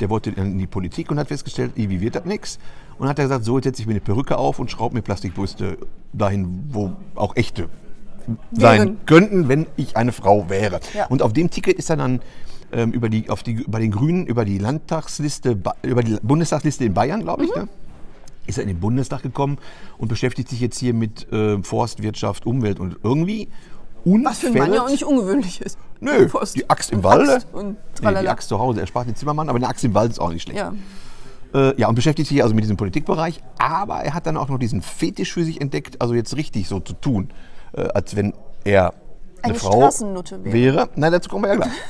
der wollte in die Politik und hat festgestellt, wie wird das nichts. Und hat er gesagt, so jetzt setze ich mir eine Perücke auf und schraube mir Plastikbrüste dahin, wo auch echte sein Wären. könnten, wenn ich eine Frau wäre. Ja. Und auf dem Ticket ist er dann ähm, über die, auf die, bei den Grünen über die Landtagsliste, über die Bundestagsliste in Bayern, glaube ich, ne? ist er in den Bundestag gekommen und beschäftigt sich jetzt hier mit äh, Forstwirtschaft, Umwelt und irgendwie. Was für ein Mann ja auch nicht ungewöhnlich ist. Nö, die Axt im Und Walde. Axt und nee, die. Axt zu Hause, er sprach den Zimmermann, aber eine Axt im Wald ist auch nicht schlecht. Ja. Äh, ja, und beschäftigt sich also mit diesem Politikbereich, aber er hat dann auch noch diesen Fetisch für sich entdeckt, also jetzt richtig so zu tun, äh, als wenn er eine, Eine Frau wäre. wäre. Nein, dazu kommen wir ja gleich.